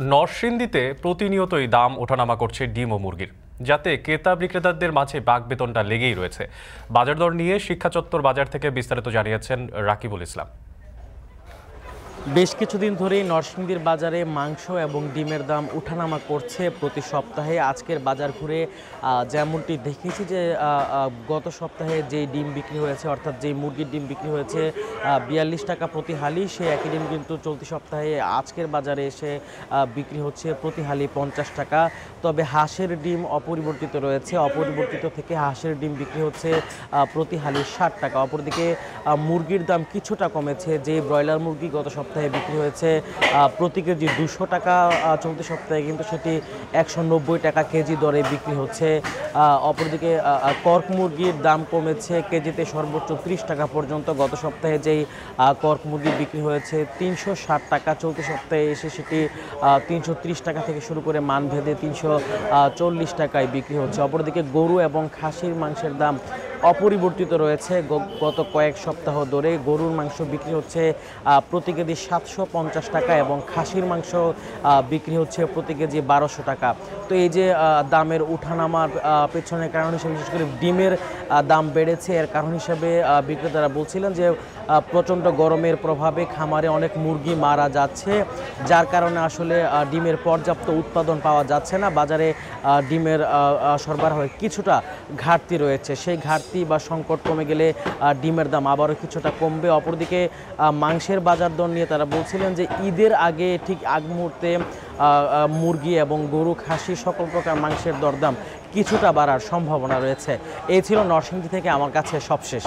নরসিংদীতে প্রতিনিয়তই দাম ওঠানামা করছে ডিম ও মুরগির, যাতে ক্রেতা বিক্রেতাদের মাঝে বাঘ বেতনটা লেগেই রয়েছে। বাজার দর নিয়ে শিক্ষা চত্বর বাজার থেকে বিস্তারিত জানিয়েছেন রাকিবুল ইসলাম। বেশ কিছুদিন ধরেই নরসিংদীর বাজারে মাংস এবং ডিমের দাম উঠানামা করছে প্রতি সপ্তাহে। আজকের বাজার ঘুরে যেমনটি দেখেছি যে গত সপ্তাহে যেই ডিম বিক্রি হয়েছে, অর্থাৎ যেই মুরগির ডিম বিক্রি হয়েছে বিয়াল্লিশ টাকা প্রতি হালি সে একই ডিম কিন্তু চলতি সপ্তাহে আজকের বাজারে এসে বিক্রি হচ্ছে প্রতি হালি পঞ্চাশ টাকা। তবে হাঁসের ডিম অপরিবর্তিত রয়েছে। অপরিবর্তিত থেকে হাঁসের ডিম বিক্রি হচ্ছে প্রতি হালি ষাট টাকা। অপরদিকে মুরগির দাম কিছুটা কমেছে। যে ব্রয়লার মুরগি গত সপ্তাহে বিক্রি হয়েছে প্রতি কেজি দুশো টাকা চলতি সপ্তাহে কিন্তু সেটি একশো নব্বই টাকা কেজি দরে বিক্রি হচ্ছে। অপরদিকে কর্ক মুরগির দাম কমেছে, কেজিতে সর্বোচ্চ ত্রিশ টাকা পর্যন্ত। গত সপ্তাহে যেই কর্ক মুরগি বিক্রি হয়েছে তিনশো ষাট টাকা, চলতি সপ্তাহে এসে সেটি তিনশো ত্রিশ টাকা থেকে শুরু করে মানভেদে তিনশো চল্লিশ টাকায় বিক্রি হচ্ছে। অপরদিকে গরু এবং খাসির মাংসের দাম অপরিবর্তিত রয়েছে। গত কয়েক সপ্তাহ ধরে গরুর মাংস বিক্রি হচ্ছে প্রতি কেজি সাতশো পঞ্চাশ টাকা এবং খাসির মাংস বিক্রি হচ্ছে প্রতি কেজি বারোশো টাকা। তো এই যে দামের উঠানামার পেছনের কারণ হিসেবে বিশেষ করে ডিমের দাম বেড়েছে। এর কারণ হিসেবে বিক্রেতারা বলছিলেন যে প্রচণ্ড গরমের প্রভাবে খামারে অনেক মুরগি মারা যাচ্ছে যার কারণে আসলে ডিমের পর্যাপ্ত উৎপাদন পাওয়া যাচ্ছে না। বাজারে ডিমের আহ, কিছুটা ঘাটতি রয়েছে। সেই ঘাটতি বা সংকট কমে গেলে ডিমের দাম আবারও কিছুটা কমবে। অপরদিকে মাংসের বাজার দর নিয়ে তারা বলছিলেন যে, ঈদের আগে ঠিক আগ মুহূর্তে মুরগি এবং গরু, খাসি সকল প্রকার মাংসের দরদাম কিছুটা বাড়ার সম্ভাবনা রয়েছে। এই ছিল নরসিংদী থেকে আমার কাছে সবশেষ।